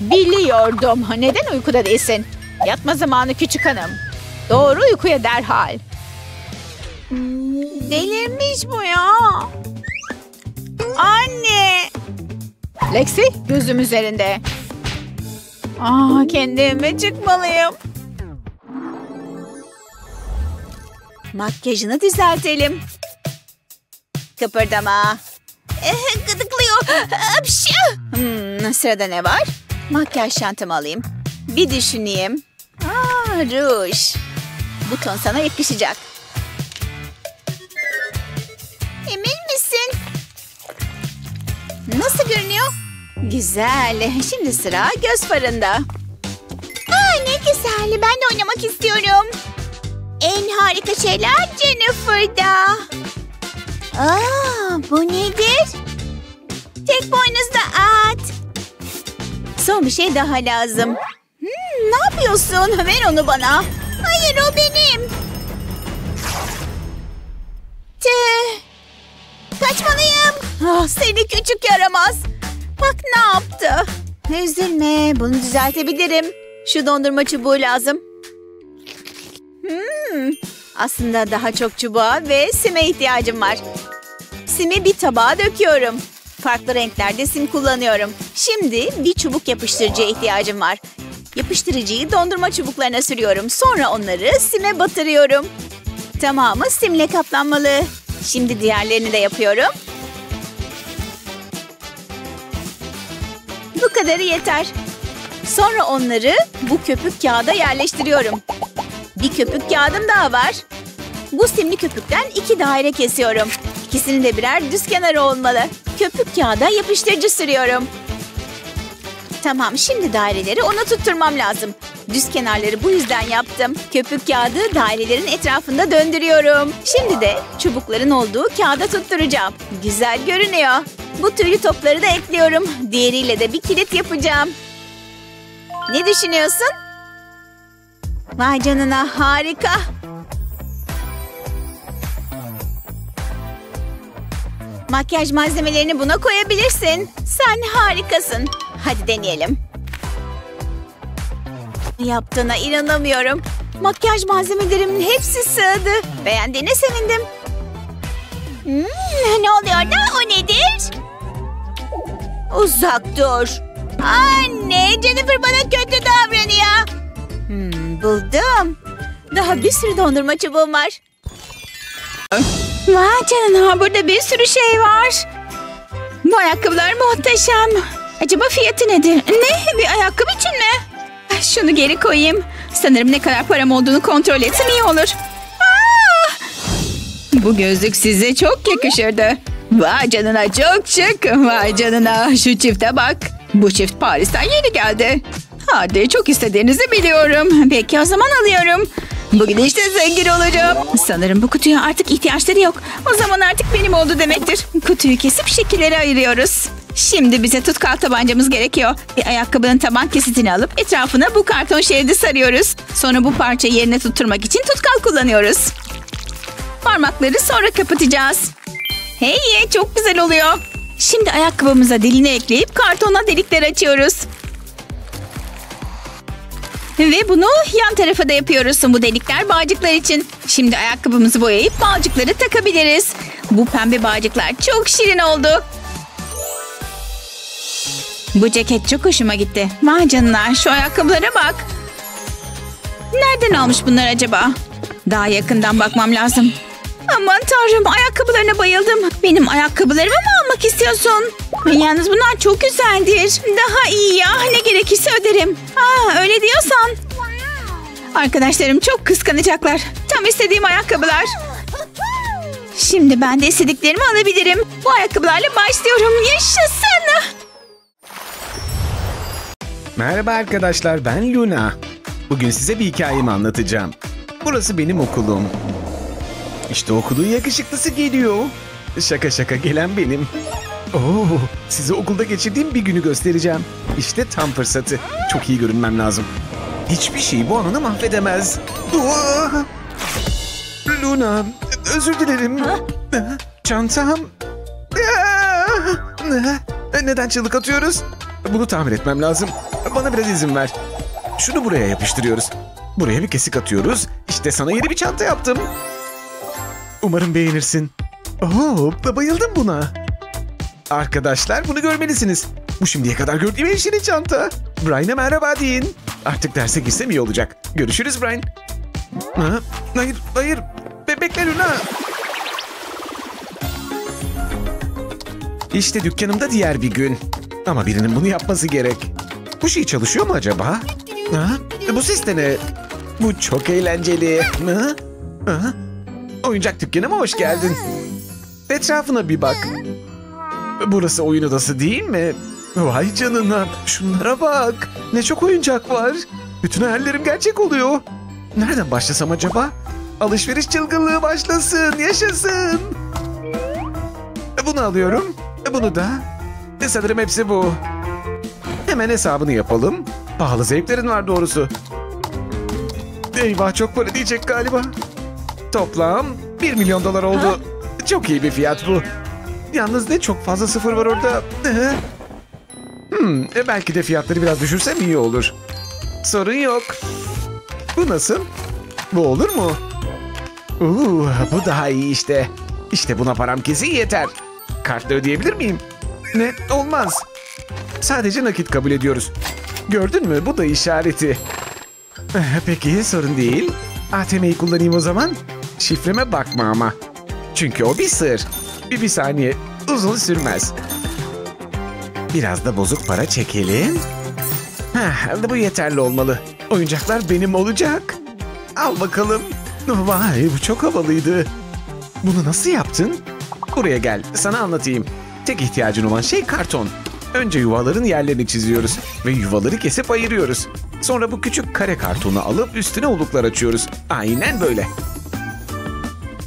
Biliyordum. Neden uykuda değilsin? Yatma zamanı küçük hanım. Doğru uykuya derhal. Delirmiş bu ya. Anne. Lexi gözüm üzerinde. Aa, kendime çıkmalıyım. Makyajını düzeltelim. Kıpırdama. Eh, gıdıklıyor. Hmm, sırada ne var? Makyaj şantamı alayım. Bir düşüneyim. Aa, ruj. Bu ton sana yakışacak. Emin misin? Nasıl görünüyor? Güzel. Şimdi sıra göz farında. Aa, ne güzel. Ben de oynamak istiyorum. En harika şeyler Jennifer'da. Aa, bu nedir? Tek boynuzda at. Son bir şey daha lazım. Hmm, ne yapıyorsun? Ver onu bana. Hayır o benim. Tüh. Kaçmalıyım. Ah, seni küçük yaramaz. Bak ne yaptı. Üzülme bunu düzeltebilirim. Şu dondurma çubuğu lazım. Hmm, aslında daha çok çubuğa ve sime ihtiyacım var. Simi bir tabağa döküyorum. Farklı renklerde sim kullanıyorum. Şimdi bir çubuk yapıştırıcıya ihtiyacım var. Yapıştırıcıyı dondurma çubuklarına sürüyorum. Sonra onları sime batırıyorum. Tamamı simle kaplanmalı. Şimdi diğerlerini de yapıyorum. Bu kadarı yeter. Sonra onları bu köpük kağıda yerleştiriyorum. Bir köpük kağıdım daha var. Bu simli köpükten iki daire kesiyorum. İkisinin de birer düz kenarı olmalı. Köpük kağıda yapıştırıcı sürüyorum. Tamam şimdi daireleri ona tutturmam lazım. Düz kenarları bu yüzden yaptım. Köpük kağıdı dairelerin etrafında döndürüyorum. Şimdi de çubukların olduğu kağıda tutturacağım. Güzel görünüyor. Bu tüylü topları da ekliyorum. Diğeriyle de bir kilit yapacağım. Ne düşünüyorsun? Vay canına harika. Makyaj malzemelerini buna koyabilirsin. Sen harikasın. Hadi deneyelim. Yaptığına inanamıyorum. Makyaj malzemelerimin hepsi sığdı. Beğendiğine sevindim. Hmm, ne oluyor da o nedir? Uzak dur. Anne Jennifer bana kötü davranıyor. Hmm, buldum. Daha bir sürü dondurma çubuğum var. Vay canına burada bir sürü şey var. Bu ayakkabılar muhteşem. Acaba fiyatı nedir? Ne? Bir ayakkabı için mi? Şunu geri koyayım. Sanırım ne kadar param olduğunu kontrol etsem iyi olur. Aa! Bu gözlük size çok yakışırdı. Vay canına çok şık. Vay canına şu çifte bak. Bu çift Paris'ten yeni geldi. Hadi çok istediğinizi biliyorum. Peki o zaman alıyorum. Bugün işte zengin olacağım. Sanırım bu kutuya artık ihtiyaçları yok. O zaman artık benim oldu demektir. Kutuyu kesip şekillere ayırıyoruz. Şimdi bize tutkal tabancamız gerekiyor. Bir ayakkabının taban kesitini alıp etrafına bu karton şeridi sarıyoruz. Sonra bu parçayı yerine tutturmak için tutkal kullanıyoruz. Parmakları sonra kapatacağız. Hey çok güzel oluyor. Şimdi ayakkabımıza dilini ekleyip kartona delikler açıyoruz. Ve bunu yan tarafa da yapıyoruz. Bu delikler bağcıklar için. Şimdi ayakkabımızı boyayıp bağcıkları takabiliriz. Bu pembe bağcıklar çok şirin oldu. Bu ceket çok hoşuma gitti. Vay canına şu ayakkabılara bak. Nereden almış bunlar acaba? Daha yakından bakmam lazım. Aman tanrım ayakkabılarına bayıldım. Benim ayakkabılarımı mı almak istiyorsun? Yalnız bunlar çok güzeldir. Daha iyi ya ne gerekirse öderim. Aa, öyle diyorsan. Arkadaşlarım çok kıskanacaklar. Tam istediğim ayakkabılar. Şimdi ben de istediklerimi alabilirim. Bu ayakkabılarla başlıyorum. Yaşasın. Merhaba arkadaşlar ben Luna. Bugün size bir hikayemi anlatacağım. Burası benim okulum. İşte okulun yakışıklısı geliyor. Şaka şaka gelen benim. Oo, size okulda geçirdiğim bir günü göstereceğim. İşte tam fırsatı. Çok iyi görünmem lazım. Hiçbir şey bu anı mahvedemez. Aa! Luna, özür dilerim. Çantam. Aa! Neden çığlık atıyoruz? Bunu tamir etmem lazım. Bana biraz izin ver. Şunu buraya yapıştırıyoruz. Buraya bir kesik atıyoruz. İşte sana yeni bir çanta yaptım. Umarım beğenirsin. Oo, bayıldım buna. Arkadaşlar bunu görmelisiniz. Bu şimdiye kadar gördüğüm en şirin çanta. Brian'a merhaba deyin. Artık derse girsem iyi olacak. Görüşürüz Brian. Ha, hayır, hayır. Be bekle Luna. İşte dükkanımda diğer bir gün. Ama birinin bunu yapması gerek. Bu şey çalışıyor mu acaba? Ha? Bu ses de ne? Bu çok eğlenceli. Ha? Ha? Oyuncak dükkanıma hoş geldin. Etrafına bir bak. Burası oyun odası değil mi? Vay canına. Şunlara bak. Ne çok oyuncak var. Bütün hayallerim gerçek oluyor. Nereden başlasam acaba? Alışveriş çılgınlığı başlasın. Yaşasın. Bunu alıyorum. Bunu da. E, Sanırım hepsi bu. Hemen hesabını yapalım. Pahalı zevklerin var doğrusu. Eyvah çok para diyecek galiba. Toplam 1 milyon dolar oldu. Çok iyi bir fiyat bu. Yalnız ne çok fazla sıfır var orada. Hmm, e, belki de fiyatları biraz düşürsem iyi olur. Sorun yok. Bu nasıl? Bu olur mu? Uuu, bu daha iyi işte. İşte buna param kesin yeter. Kartla ödeyebilir miyim? Ne? Olmaz. Sadece nakit kabul ediyoruz. Gördün mü? Bu da işareti. Eh, Peki sorun değil. ATM'yi kullanayım o zaman. Şifreme bakma ama. Çünkü o bir sır. Bir, bir saniye. Uzun sürmez. Biraz da bozuk para çekelim. Heh, bu yeterli olmalı. Oyuncaklar benim olacak. Al bakalım. Vay bu çok havalıydı. Bunu nasıl yaptın? Buraya gel sana anlatayım. Tek ihtiyacın olan şey karton. Önce yuvaların yerlerini çiziyoruz ve yuvaları kesip ayırıyoruz. Sonra bu küçük kare kartonu alıp üstüne oluklar açıyoruz. Aynen böyle.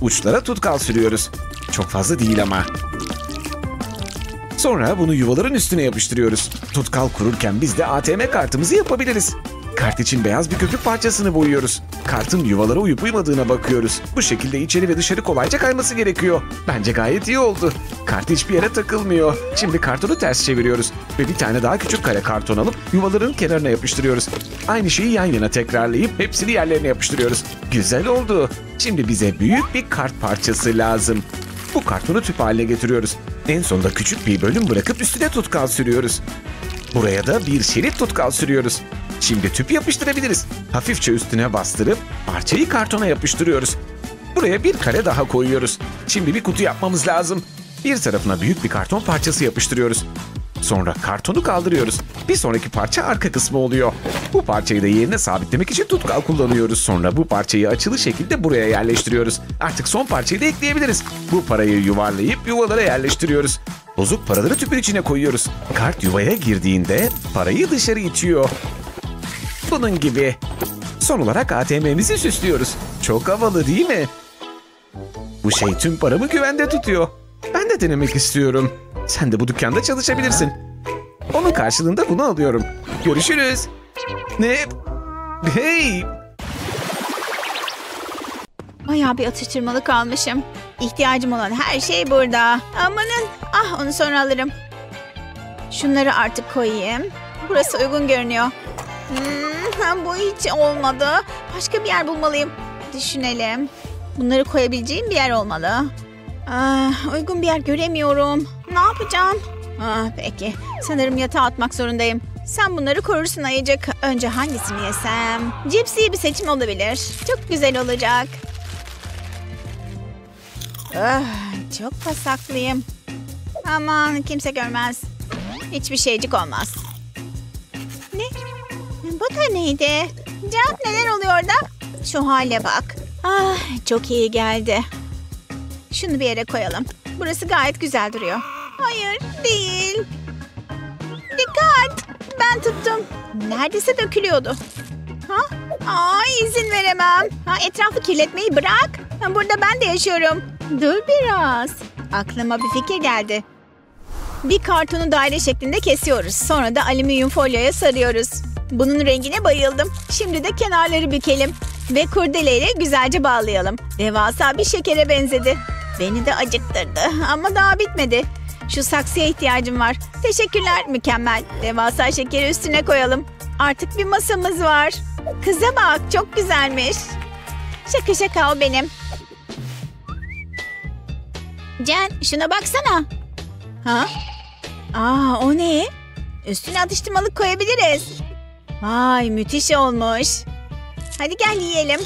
Uçlara tutkal sürüyoruz. Çok fazla değil ama. Sonra bunu yuvaların üstüne yapıştırıyoruz. Tutkal kururken biz de ATM kartımızı yapabiliriz. Kart için beyaz bir köpük parçasını boyuyoruz. Kartın yuvalara uyup uymadığına bakıyoruz. Bu şekilde içeri ve dışarı kolayca kayması gerekiyor. Bence gayet iyi oldu. Kart hiçbir yere takılmıyor. Şimdi kartonu ters çeviriyoruz. Ve bir tane daha küçük kare karton alıp yuvaların kenarına yapıştırıyoruz. Aynı şeyi yan yana tekrarlayıp hepsini yerlerine yapıştırıyoruz. Güzel oldu. Şimdi bize büyük bir kart parçası lazım. Bu kartonu tüp haline getiriyoruz. En sonunda küçük bir bölüm bırakıp üstüne tutkal sürüyoruz. Buraya da bir şerit tutkal sürüyoruz. Şimdi tüp yapıştırabiliriz. Hafifçe üstüne bastırıp parçayı kartona yapıştırıyoruz. Buraya bir kare daha koyuyoruz. Şimdi bir kutu yapmamız lazım. Bir tarafına büyük bir karton parçası yapıştırıyoruz. Sonra kartonu kaldırıyoruz. Bir sonraki parça arka kısmı oluyor. Bu parçayı da yerine sabitlemek için tutkal kullanıyoruz. Sonra bu parçayı açılı şekilde buraya yerleştiriyoruz. Artık son parçayı da ekleyebiliriz. Bu parayı yuvarlayıp yuvalara yerleştiriyoruz. Bozuk paraları tüpün içine koyuyoruz. Kart yuvaya girdiğinde parayı dışarı itiyor. Bunun gibi. Son olarak ATM'mizi süslüyoruz. Çok havalı değil mi? Bu şey tüm paramı güvende tutuyor. Ben de denemek istiyorum. Sen de bu dükkanda çalışabilirsin. Onun karşılığında bunu alıyorum. Görüşürüz. Ne? Hey! Bayağı bir atıştırmalık almışım. İhtiyacım olan her şey burada. Amanın. Ah onu sonra alırım. Şunları artık koyayım. Burası uygun görünüyor. Hmm, bu hiç olmadı. Başka bir yer bulmalıyım. Düşünelim. Bunları koyabileceğim bir yer olmalı. Ah, uygun bir yer göremiyorum. Ne yapacağım? Ah, peki. Sanırım yatağa atmak zorundayım. Sen bunları korursun ayıcık. Önce hangisini yesem? Cips iyi bir seçim olabilir. Çok güzel olacak. Ah, çok pasaklıyım. Aman kimse görmez. Hiçbir şeycik olmaz. Bu da neydi? Can neler oluyor orada? Şu hale bak. Ah, çok iyi geldi. Şunu bir yere koyalım. Burası gayet güzel duruyor. Hayır, değil. Dikkat! Ben tuttum. Neredeyse dökülüyordu. Ha? Aa, izin veremem. Ha, etrafı kirletmeyi bırak. Burada ben de yaşıyorum. Dur biraz. Aklıma bir fikir geldi. Bir kartonu daire şeklinde kesiyoruz. Sonra da alüminyum folyoya sarıyoruz. Bunun rengine bayıldım. Şimdi de kenarları bükelim. Ve kurdeleyle güzelce bağlayalım. Devasa bir şekere benzedi. Beni de acıktırdı ama daha bitmedi. Şu saksıya ihtiyacım var. Teşekkürler mükemmel. Devasa şekeri üstüne koyalım. Artık bir masamız var. Kıza bak çok güzelmiş. Şaka şaka o benim. Can şuna baksana. Ha? Aa o ne? Üstüne atıştırmalık koyabiliriz. Vay müthiş olmuş. Hadi gel yiyelim.